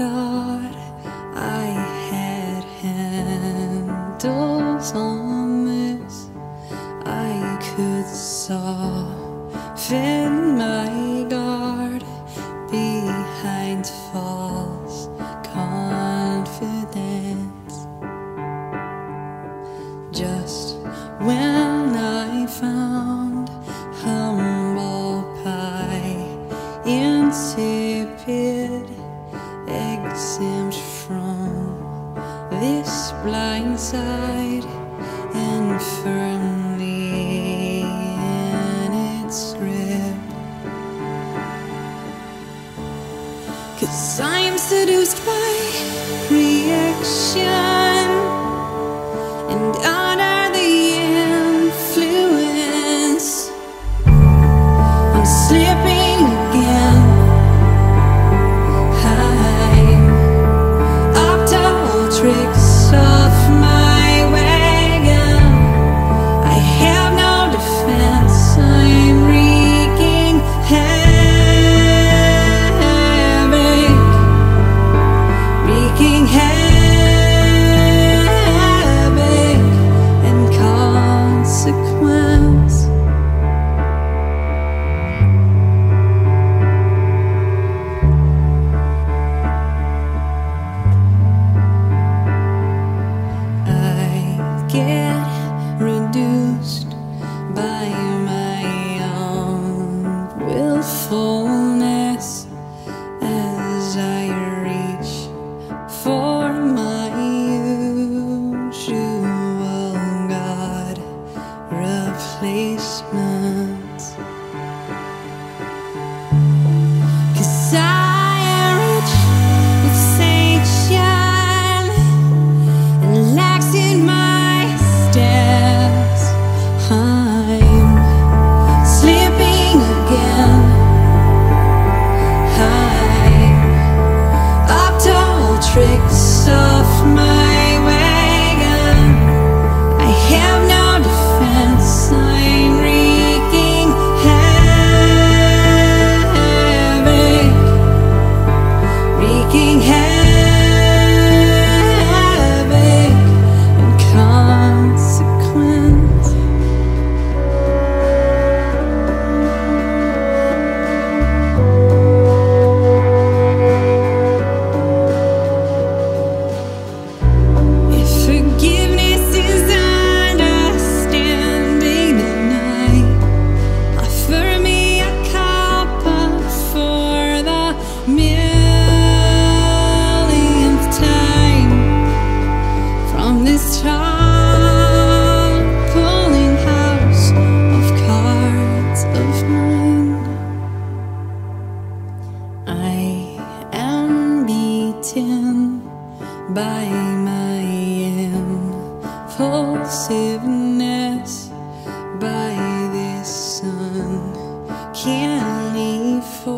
I had handles on this, I could soften my guard behind false confidence. Just when this blind side and firmly in its grip. Cause I'm seduced by reaction tricks house of cards of mine. I am beaten by my impulsiveness, by this sun, can't leave for.